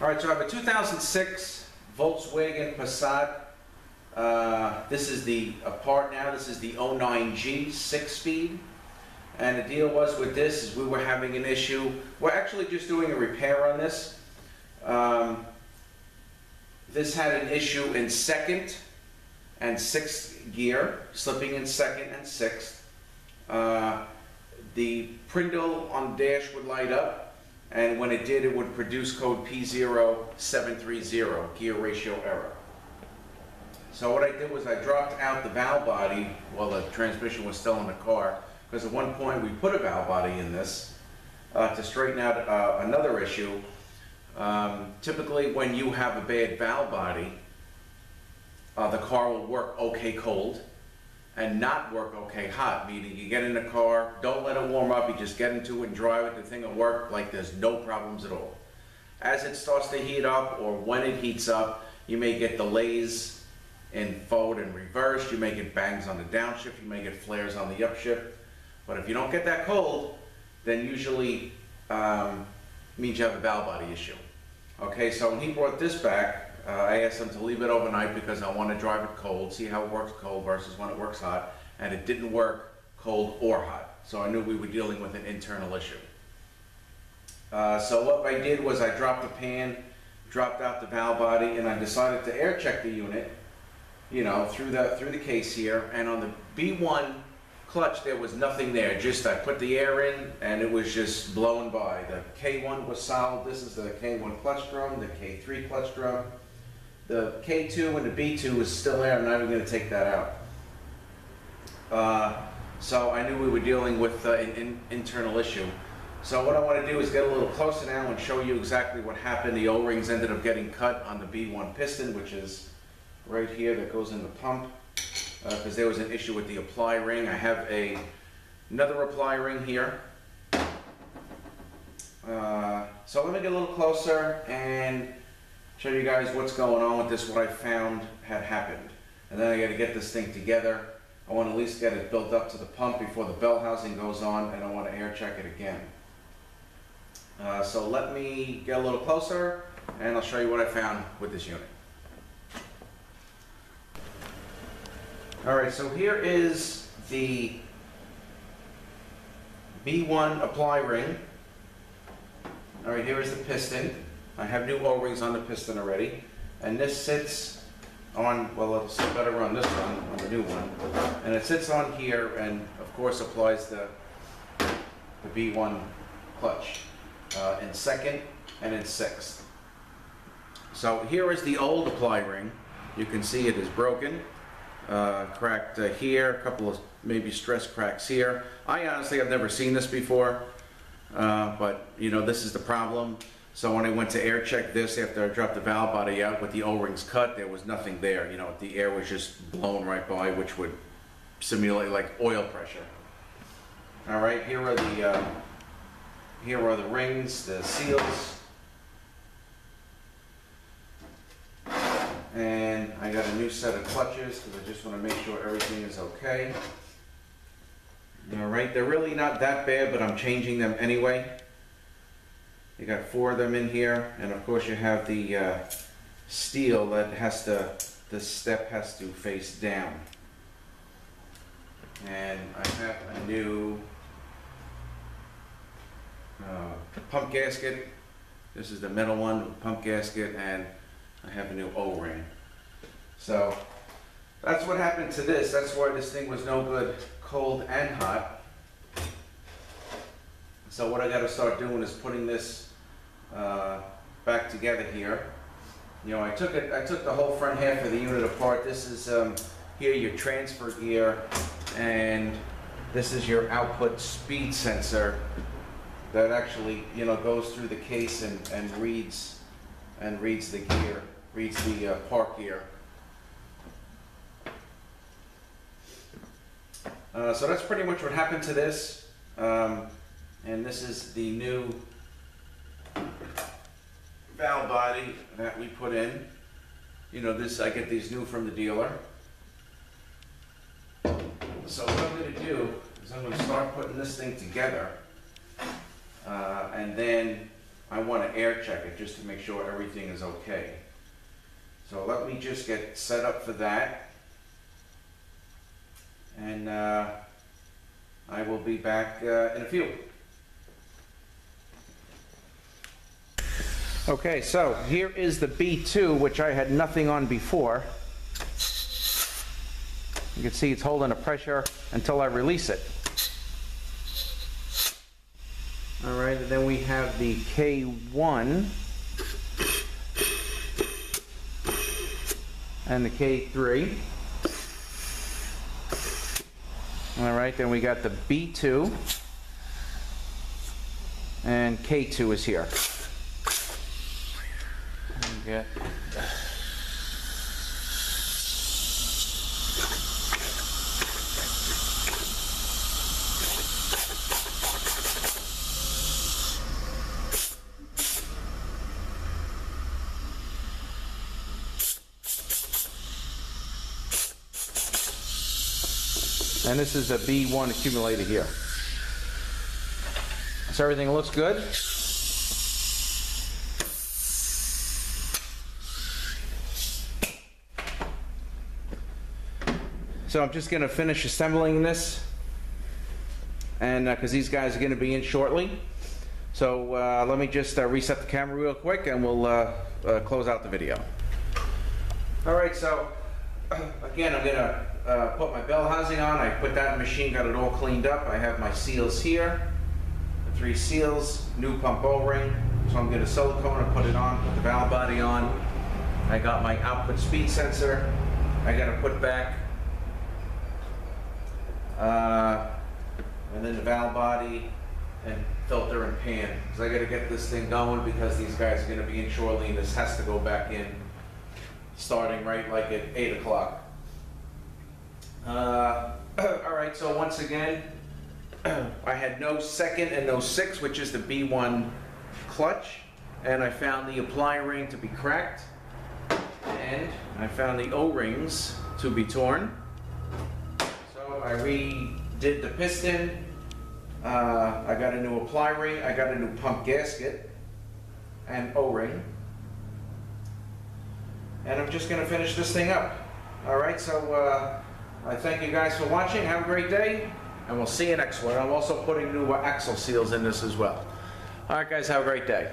All right, so I have a 2006 Volkswagen Passat. Uh, This is the, a part now, this is the 09G six-speed. And the deal was with this is we were having an issue, we're actually just doing a repair on this. Um, This had an issue in second and sixth gear, slipping in second and sixth. Uh, The Prindle on dash would light up, and when it did, it would produce code P0730, gear ratio error. So what I did was I dropped out the valve body while the transmission was still in the car, because at one point we put a valve body in this uh, to straighten out uh, another issue. Um, Typically, when you have a bad valve body, uh, the car will work okay cold and not work okay hot, meaning you get in the car, don't let it warm up, you just get into it and drive it, the thing will work like there's no problems at all. As it starts to heat up or when it heats up, you may get delays in forward and reverse, you may get bangs on the downshift, you may get flares on the upshift. But if you don't get that cold, then usually um, means you have a valve body issue. Okay, so when he brought this back, uh, I asked them to leave it overnight because I want to drive it cold, see how it works cold versus when it works hot, and it didn't work cold or hot. So I knew we were dealing with an internal issue. Uh, so what I did was I dropped the pan, dropped out the valve body, and I decided to air check the unit, you know, through the through the case here. And on the B1 clutch, there was nothing there. Just I put the air in, and it was just blowing by. The K1 was solid. This is the K1 clutch drum, the K3 clutch drum. The K2 and the B2 was still there. I'm not even going to take that out. Uh, so I knew we were dealing with uh, an in- internal issue. So what I want to do is get a little closer now and show you exactly what happened. The O-rings ended up getting cut on the B1 piston, which is right here that goes in the pump, because there was an issue with the apply ring. I have a another apply ring here. Uh, so let me get a little closer and show you guys what's going on with this, what I found had happened. And then I got to get this thing together. I want to at least get it built up to the pump before the bell housing goes on, and I want to air check it again. Uh, so let me get a little closer, and I'll show you what I found with this unit. All right, so here is the B1 apply ring. All right, here is the piston. I have new O-rings on the piston already, and this sits on, well, it'll sit better on this one, on the new one, and it sits on here and of course applies the, the B1 clutch uh, in second and in sixth. So here is the old apply ring. You can see it is broken, uh, cracked uh, here, a couple of maybe stress cracks here. I honestly have never seen this before, uh, but you know this is the problem. So when I went to air check this after I dropped the valve body out with the O-rings cut, there was nothing there. You know, the air was just blown right by, which would simulate like oil pressure. All right, here are the uh, here are the rings, the seals, and I got a new set of clutches because I just want to make sure everything is okay. All right, they're really not that bad, but I'm changing them anyway. You got four of them in here, and of course you have the uh, steel that has to, the step has to face down. And I have a new uh, pump gasket. This is the metal one, pump gasket, and I have a new O-ring. So that's what happened to this. That's why this thing was no good cold and hot. So what I gotta start doing is putting this uh, back together here. You know, I took it, I took the whole front half of the unit apart. This is um, here your transfer gear, and this is your output speed sensor that actually, you know, goes through the case and, and reads and reads the gear, reads the uh, park gear. Uh, so that's pretty much what happened to this. Um, and this is the new valve body that we put in. You know, this, I get these new from the dealer. So what I'm gonna do is I'm gonna start putting this thing together. Uh, and then I want to air check it just to make sure everything is okay. So let me just get set up for that. And uh, I will be back uh, in a few. Okay, so here is the B2, which I had nothing on before. You can see it's holding a pressure until I release it. All right, and then we have the K1 and the K3. All right, then we got the B2 and K2 is here. Got And this is a B1 accumulator here. So everything looks good? So I'm just gonna finish assembling this. And, uh 'cause cause these guys are gonna be in shortly. So, uh, let me just uh, reset the camera real quick and we'll, uh, uh, close out the video. All right, so again, I'm gonna uh, put my bell housing on. I put that machine, got it all cleaned up. I have my seals here, the three seals, new pump O-ring. So I'm gonna silicone and put it on, put the valve body on. I got my output speed sensor. I gotta put back, uh, and then the valve body and filter and pan. Cause I gotta get this thing going because these guys are gonna be in shortly and this has to go back in starting right like at 8 o'clock. Uh, all right, so once again, I had no second and no six, which is the B1 clutch, and I found the apply ring to be cracked, and I found the O-rings to be torn. I redid the piston, uh, I got a new apply ring, I got a new pump gasket, and O-ring. And I'm just gonna finish this thing up. All right, so uh, I thank you guys for watching. Have a great day, and we'll see you next one. I'm also putting new axle seals in this as well. All right, guys, have a great day.